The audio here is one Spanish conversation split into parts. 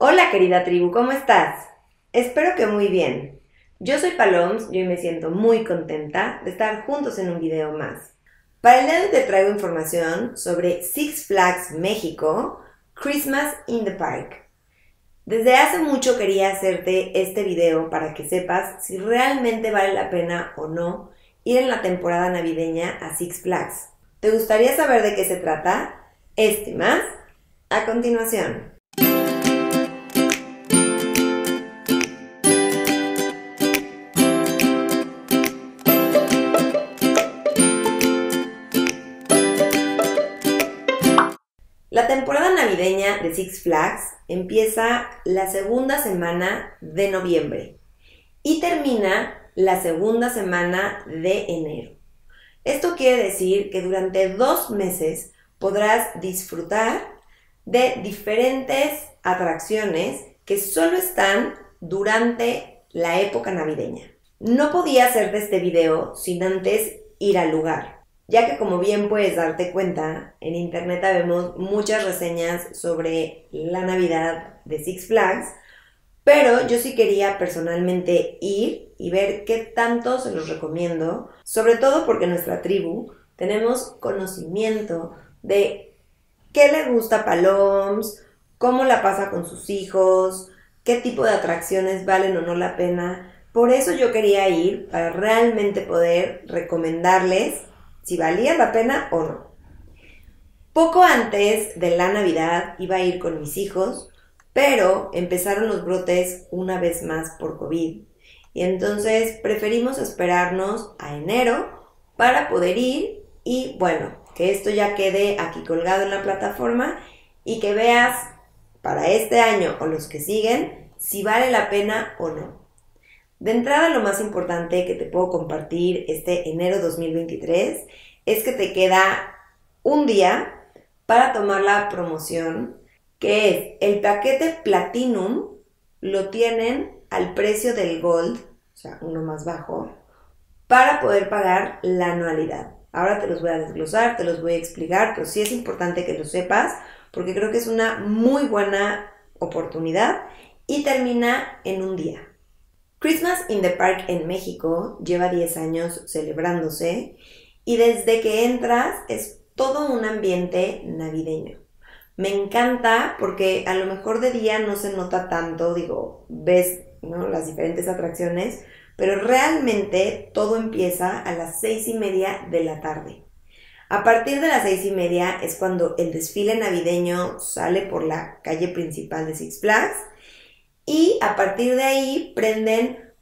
Hola querida tribu, ¿cómo estás? Espero que muy bien. Yo soy Paloms y hoy me siento muy contenta de estar juntos en un video más. Para el día de hoy te traigo información sobre Six Flags México, Christmas in the Park. Desde hace mucho quería hacerte este video para que sepas si realmente vale la pena o no ir en la temporada navideña a Six Flags. ¿Te gustaría saber de qué se trata? Este más a continuación. La temporada navideña de Six Flags empieza la segunda semana de noviembre y termina la segunda semana de enero. Esto quiere decir que durante dos meses podrás disfrutar de diferentes atracciones que solo están durante la época navideña. No podía hacerte este video sin antes ir al lugar ya que como bien puedes darte cuenta, en internet vemos muchas reseñas sobre la Navidad de Six Flags, pero yo sí quería personalmente ir y ver qué tanto se los recomiendo, sobre todo porque nuestra tribu tenemos conocimiento de qué le gusta a Paloms, cómo la pasa con sus hijos, qué tipo de atracciones valen o no la pena. Por eso yo quería ir para realmente poder recomendarles si valía la pena o no. Poco antes de la Navidad iba a ir con mis hijos, pero empezaron los brotes una vez más por COVID. Y entonces preferimos esperarnos a enero para poder ir y bueno, que esto ya quede aquí colgado en la plataforma y que veas para este año o los que siguen si vale la pena o no. De entrada, lo más importante que te puedo compartir este enero 2023 es que te queda un día para tomar la promoción, que es el paquete Platinum, lo tienen al precio del Gold, o sea, uno más bajo, para poder pagar la anualidad. Ahora te los voy a desglosar, te los voy a explicar, pero sí es importante que lo sepas, porque creo que es una muy buena oportunidad y termina en un día. Christmas in the Park en México lleva 10 años celebrándose y desde que entras es todo un ambiente navideño. Me encanta porque a lo mejor de día no se nota tanto, digo, ves las diferentes atracciones, pero realmente todo empieza a las seis y media de la tarde. A partir de las seis y media es cuando el desfile navideño sale por la calle principal de Six Flags y a partir de ahí prenden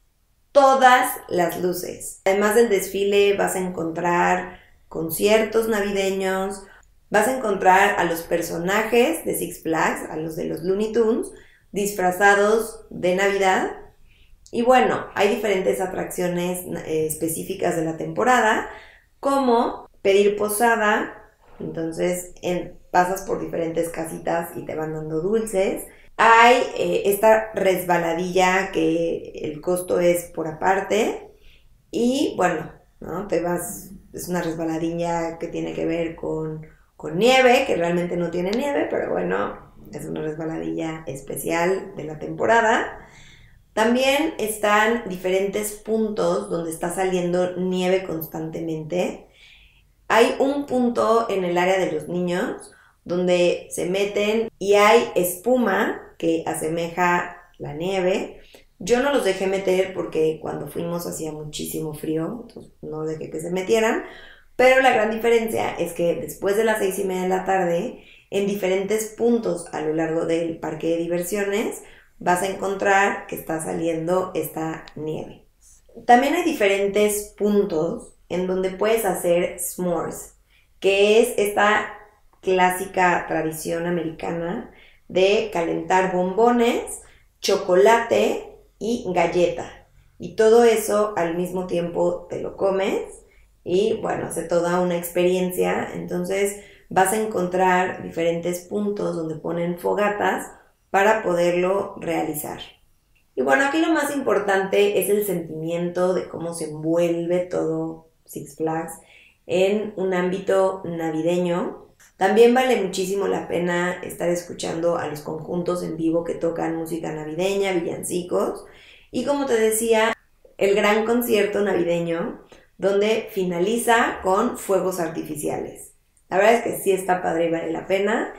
todas las luces. Además del desfile vas a encontrar conciertos navideños, vas a encontrar a los personajes de Six Flags, a los de los Looney Tunes, disfrazados de Navidad. Y bueno, hay diferentes atracciones eh, específicas de la temporada, como pedir posada, entonces pasas por diferentes casitas y te van dando dulces. Hay eh, esta resbaladilla que el costo es por aparte y bueno, ¿no? Te vas, es una resbaladilla que tiene que ver con, con nieve, que realmente no tiene nieve, pero bueno, es una resbaladilla especial de la temporada. También están diferentes puntos donde está saliendo nieve constantemente. Hay un punto en el área de los niños donde se meten y hay espuma que asemeja la nieve. Yo no los dejé meter porque cuando fuimos hacía muchísimo frío, entonces no dejé que se metieran. Pero la gran diferencia es que después de las seis y media de la tarde, en diferentes puntos a lo largo del parque de diversiones, vas a encontrar que está saliendo esta nieve. También hay diferentes puntos en donde puedes hacer s'mores, que es esta clásica tradición americana de calentar bombones, chocolate y galleta. Y todo eso al mismo tiempo te lo comes y bueno, hace toda una experiencia. Entonces vas a encontrar diferentes puntos donde ponen fogatas para poderlo realizar. Y bueno, aquí lo más importante es el sentimiento de cómo se envuelve todo Six Flags en un ámbito navideño También vale muchísimo la pena estar escuchando a los conjuntos en vivo que tocan música navideña, villancicos. Y como te decía, el gran concierto navideño donde finaliza con fuegos artificiales. La verdad es que sí está padre y vale la pena.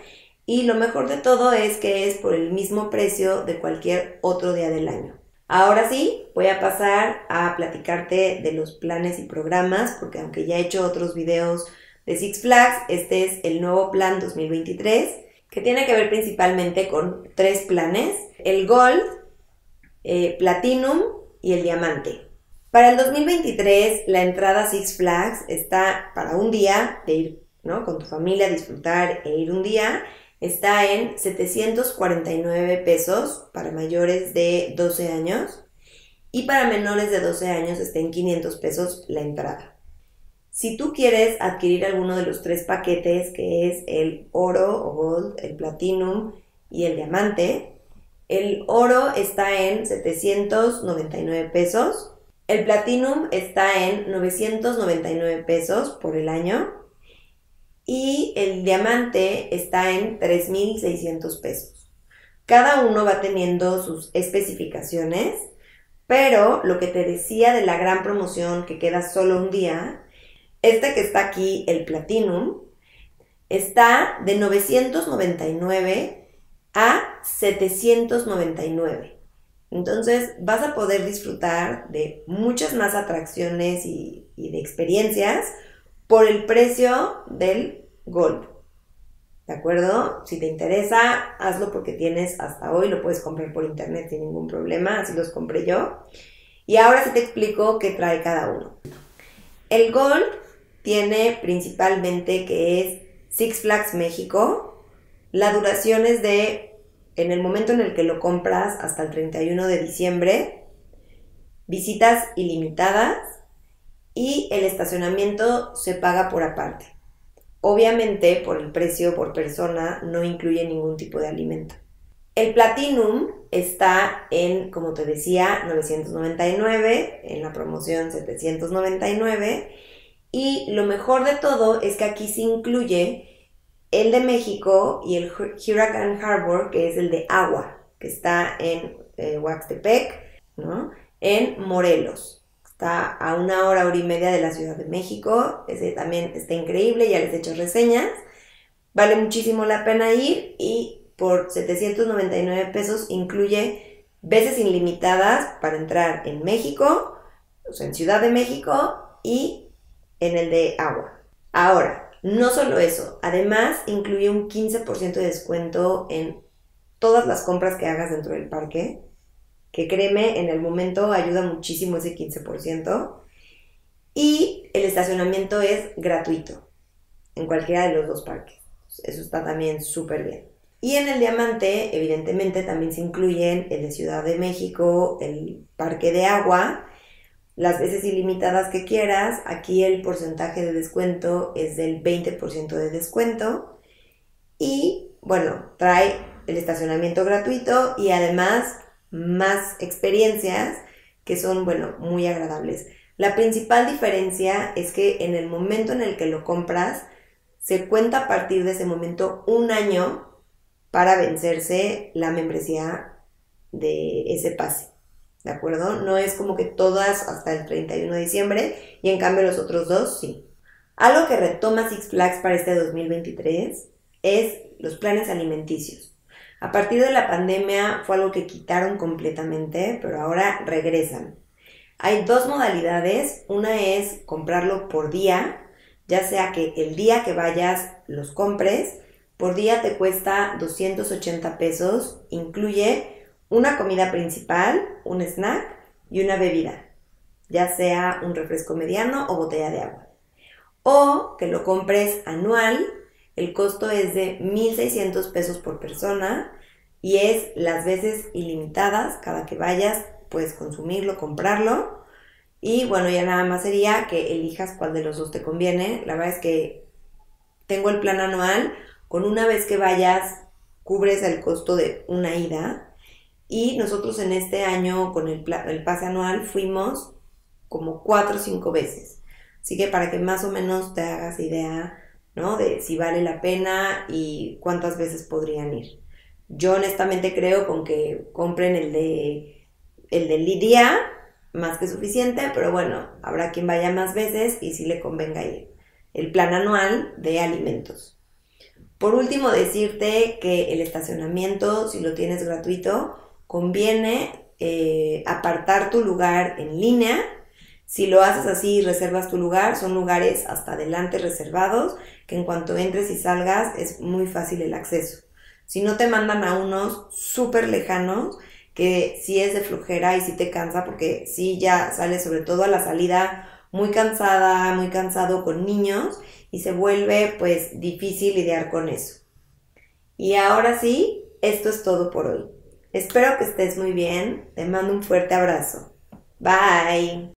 Y lo mejor de todo es que es por el mismo precio de cualquier otro día del año. Ahora sí, voy a pasar a platicarte de los planes y programas, porque aunque ya he hecho otros videos de Six Flags, este es el nuevo plan 2023, que tiene que ver principalmente con tres planes, el Gold, eh, Platinum y el Diamante. Para el 2023, la entrada Six Flags está para un día de ir ¿no? con tu familia, disfrutar e ir un día. Está en 749 pesos para mayores de 12 años y para menores de 12 años está en 500 pesos la entrada. Si tú quieres adquirir alguno de los tres paquetes, que es el oro o gold, el platinum y el diamante, el oro está en 799 pesos el Platinum está en 999 pesos por el año y el diamante está en 3.600 pesos. Cada uno va teniendo sus especificaciones, pero lo que te decía de la gran promoción que queda solo un día, este que está aquí, el Platinum, está de 999 a 799. Entonces vas a poder disfrutar de muchas más atracciones y, de experiencias por el precio del Gold. ¿De acuerdo? Si te interesa, hazlo porque tienes hasta hoy, lo puedes comprar por internet sin ningún problema, así los compré yo. Y ahora sí te explico qué trae cada uno. El Gold tiene principalmente que es Six Flags México. La duración es de en el momento en el que lo compras hasta el 31 de diciembre, visitas ilimitadas y el estacionamiento se paga por aparte. Obviamente, por el precio por persona no incluye ningún tipo de alimento. El Platinum está en, como te decía, 999, en la promoción 799. Y lo mejor de todo es que aquí se incluye el de México y el Hurricane Harbor, que es el de agua, que está en eh, ¿no? En Morelos. Está a una hora, hora y media de la Ciudad de México. Ese también está increíble, ya les he hecho reseñas. Vale muchísimo la pena ir y por 799 pesos incluye veces ilimitadas para entrar en México, o sea, en Ciudad de México y en el de agua. Ahora, no solo eso, además incluye un 15% de descuento en todas las compras que hagas dentro del parque, que créeme, en el momento ayuda muchísimo ese 15%. Y el estacionamiento es gratuito en cualquiera de los dos parques. Eso está también súper bien. Y en el diamante, evidentemente, también se incluyen el de Ciudad de México, el parque de agua las veces ilimitadas que quieras. Aquí el porcentaje de descuento es del 20% de descuento. Y bueno, trae el estacionamiento gratuito y además más experiencias que son, bueno, muy agradables. La principal diferencia es que en el momento en el que lo compras, se cuenta a partir de ese momento un año para vencerse la membresía de ese pase. ¿De acuerdo? No es como que todas hasta el 31 de diciembre y en cambio los otros dos sí. Algo que retoma Six Flags para este 2023 es los planes alimenticios. A partir de la pandemia fue algo que quitaron completamente, pero ahora regresan. Hay dos modalidades. Una es comprarlo por día, ya sea que el día que vayas los compres, por día te cuesta 280 pesos, incluye una comida principal, un snack y una bebida, ya sea un refresco mediano o botella de agua. O que lo compres anual, el costo es de 1.600 pesos por persona y es las veces ilimitadas, cada que vayas puedes consumirlo, comprarlo. Y bueno, ya nada más sería que elijas cuál de los dos te conviene. La verdad es que tengo el plan anual, con una vez que vayas cubres el costo de una ida y nosotros en este año con el, el pase anual fuimos como cuatro o cinco veces. Así que para que más o menos te hagas idea ¿no? De si vale la pena y cuántas veces podrían ir. Yo honestamente creo con que compren el de el del día más que suficiente, pero bueno, habrá quien vaya más veces y si le convenga ir. El plan anual de alimentos. Por último, decirte que el estacionamiento, si lo tienes gratuito, conviene eh, apartar tu lugar en línea. Si lo haces así y reservas tu lugar, son lugares hasta adelante reservados, que en cuanto entres y salgas es muy fácil el acceso. Si no te mandan a unos súper lejanos, que si es de flujera y si te cansa, porque si ya sales sobre todo a la salida muy cansada, muy cansado con niños y se vuelve pues difícil lidiar con eso. Y ahora sí, esto es todo por hoy. Espero que estés muy bien. Te mando un fuerte abrazo. Bye.